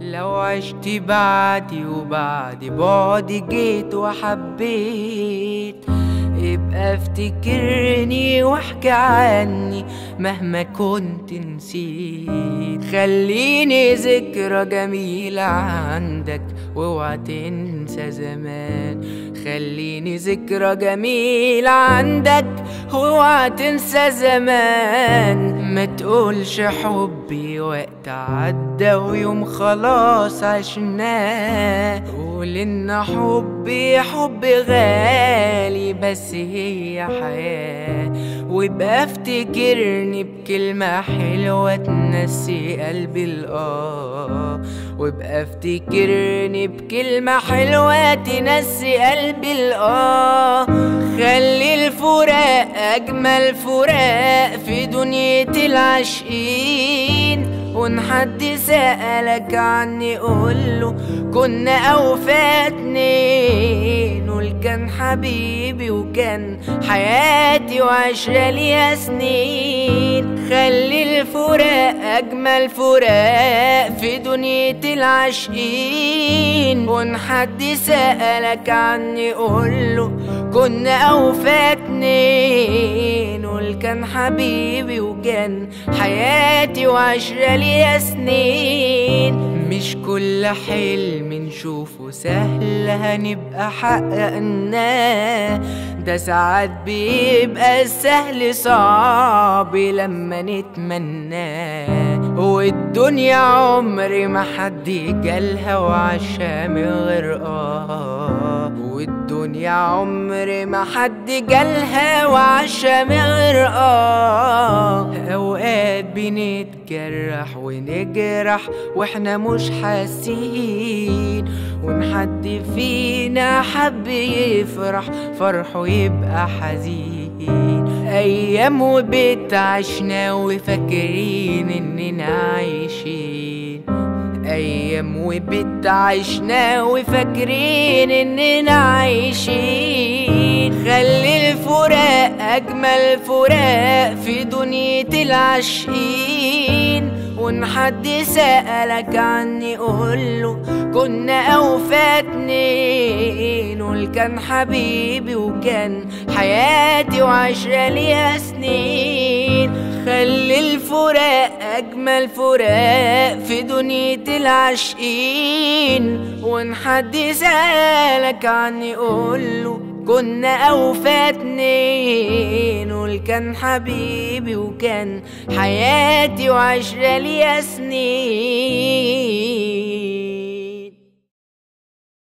لو عشت بعدي وبعد بعدي جيت وحبيت ابقى افتكرني واحكي عني مهما كنت نسيت. خليني ذكرى جميلة عندك واوعى تنسى زمان. خليني ذكرى جميلة عندك واوعى تنسى زمان. ما تقولش حبي وقت عدى ويوم خلاص عشناه. قول إن حبي حب غالي بس هي حياة. ويبقى افتكرني بكلمة حلوة تنسي قلبي الآه. ويبقى افتكرني بكلمة حلوة تنسي قلبي الآه. أجمل فراق في دنيا العاشقين. وان حد سألك عني قوله كنا أوفى اتنين. قول كان حبيبي وكان حياتي وعشرة ليا سنين. خلي الفراق أجمل فراق دنيا العاشقين وان حد سألك عني قوله كنا أوفى اتنين. قول كان حبيبي وكان حياتي وعشرة ليا سنين. مش كل حلم نشوفه سهل هنبقى حققناه. ده ساعات بيبقى السهل صعب لما نتمناه. والدنيا عمري ما حد جالها وعاشها من غير آه. والدنيا عمري ما حد جالها وعاشها من غير آه. أوقات بنتجرح ونجرح وإحنا مش حاسين. وان حد فينا حب يفرح فرحه يبقى حزين. أيام وبيت عشنا وفاكرين إننا عايشين. أيام وبيت عشنا وفاكرين إننا عايشين. خلي الفراق أجمل فراق في دنيا العاشقين. وان حد سألك عني قوله كنا أوفى اتنين قول كان حبيبي وكان حياتي وعشرة ليها سنين. خلي الفراق أجمل فراق في دنيا العاشقين. وإن حد سألك عني قوله كنا أوفى اتنين والكان حبيبي وكان حياتي وعشرة ليا سنين